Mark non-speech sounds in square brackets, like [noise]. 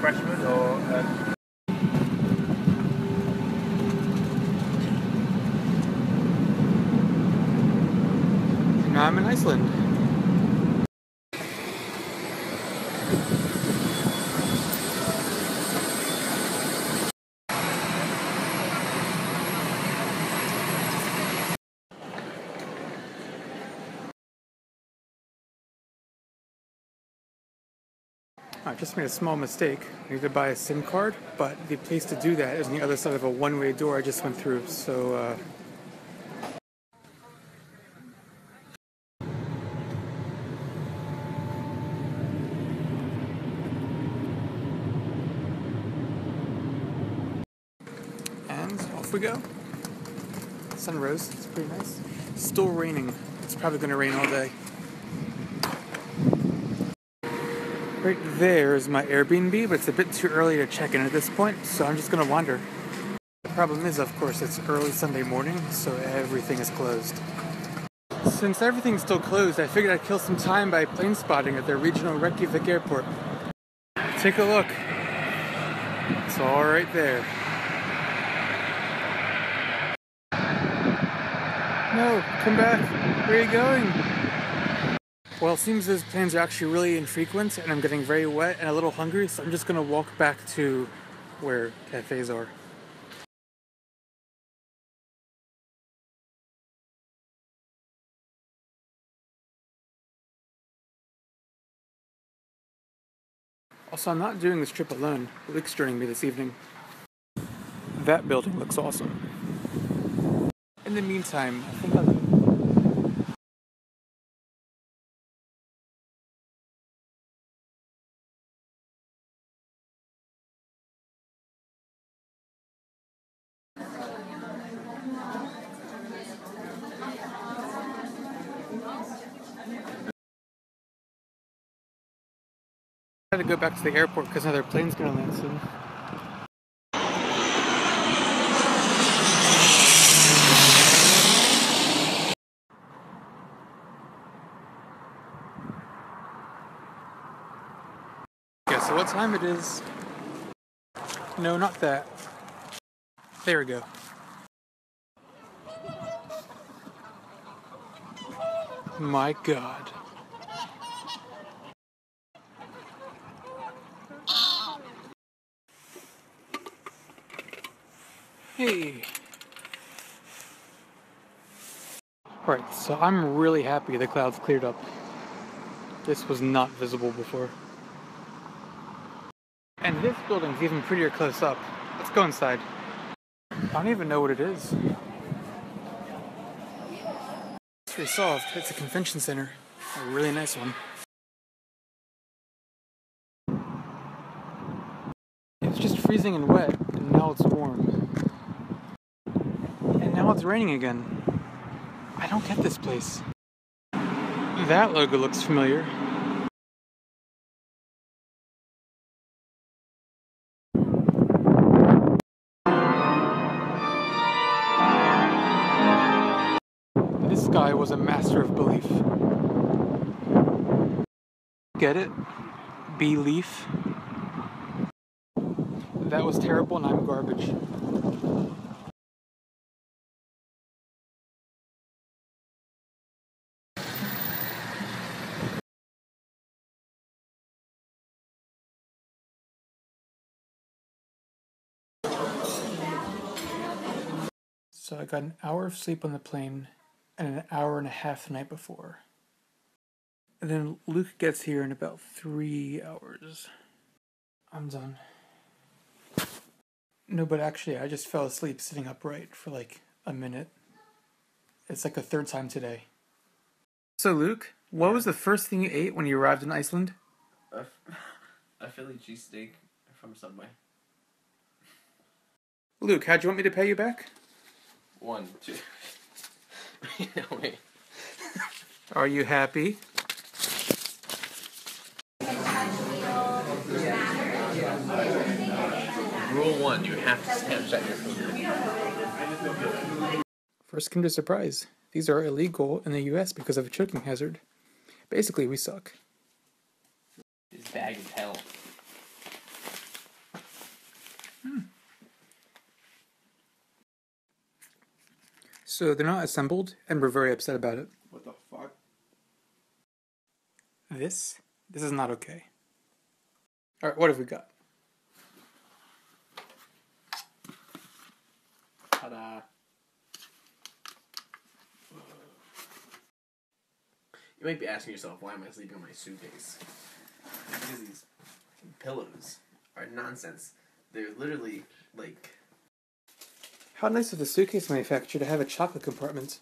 freshman or? Uh, I just made a small mistake. I need to buy a SIM card, but the place to do that is on the other side of a one-way door I just went through. So, uh, and off we go. Sun rose. It's pretty nice. Still raining. It's probably going to rain all day. Right there is my Airbnb, but it's a bit too early to check in at this point, so I'm just gonna wander. The problem is, of course, it's early Sunday morning, so everything is closed. Since everything's still closed, I figured I'd kill some time by plane spotting at the regional Reykjavik airport. Take a look. It's all right there. No, come back. Where are you going? Well, it seems those planes are actually really infrequent, and I'm getting very wet and a little hungry, so I'm just gonna walk back to where cafes are. Also, I'm not doing this trip alone. Luke's joining me this evening. That building looks awesome. In the meantime, Had to go back to the airport because another plane's gonna land soon. Guess what time it is? No, not that. There we go. My god. Hey. Right, so I'm really happy the clouds cleared up. This was not visible before. And this building's even prettier close up. Let's go inside. I don't even know what it is. It's resolved. It's a convention center. A really nice one. It's just freezing and wet, and now it's warm. Now it's raining again. I don't get this place. That logo looks familiar. This guy was a master of belief. Get it? Belief. That was terrible and I'm garbage. So I got an hour of sleep on the plane and an hour and a half the night before. And then Luke gets here in about three hours. I'm done. No, but actually, I just fell asleep sitting upright for like a minute. It's like the third time today. So, Luke, what was the first thing you ate when you arrived in Iceland? A, [laughs] a Philly cheesesteak from Subway. Luke, how'd you want me to pay you back? One, two. [laughs] no, wait. Are you happy? Rule one: you have to Snapchat your food. First Kinder Surprise. These are illegal in the US because of a choking hazard. Basically, we suck. This bag of hell. Hmm. So they're not assembled, and we're very upset about it. What the fuck? this. This is not okay. All right, what have we got? Ta-da. You might be asking yourself, why am I sleeping on my suitcase? Because these pillows are nonsense. They're literally like How nice of the suitcase manufacturer to have a chocolate compartment.